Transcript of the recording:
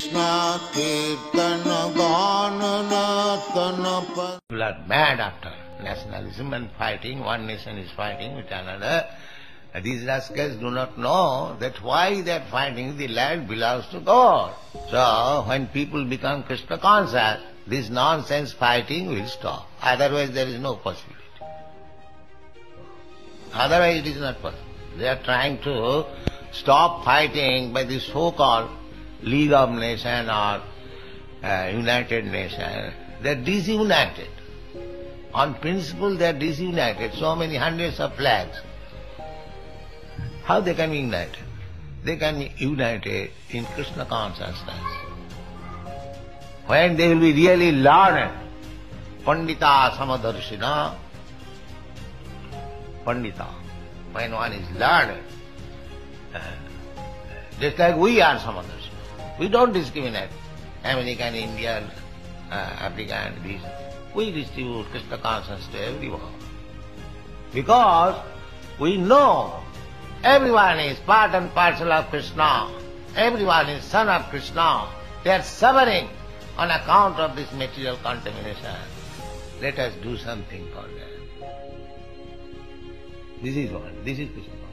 People are mad after nationalism and fighting. One nation is fighting with another. These rascals do not know that why they are fighting. The land belongs to God. So when people become Krishna conscious, this nonsense fighting will stop. Otherwise there is no possibility. Otherwise it is not possible. They are trying to stop fighting by the so-called League of Nations or uh, United Nations. They are disunited. On principle they are disunited. So many hundreds of flags. How they can be united? They can be united in Krishna consciousness. When they will be really learned, Pandita Samadarshina, Pandita, when one is learned, uh, just like we are Samadarshina. We don't discriminate American, Indian, uh, African, this. We distribute Krishna consciousness to everyone. Because we know everyone is part and parcel of Krishna. Everyone is son of Krishna. They are suffering on account of this material contamination. Let us do something for them. This is one. This is Krishna.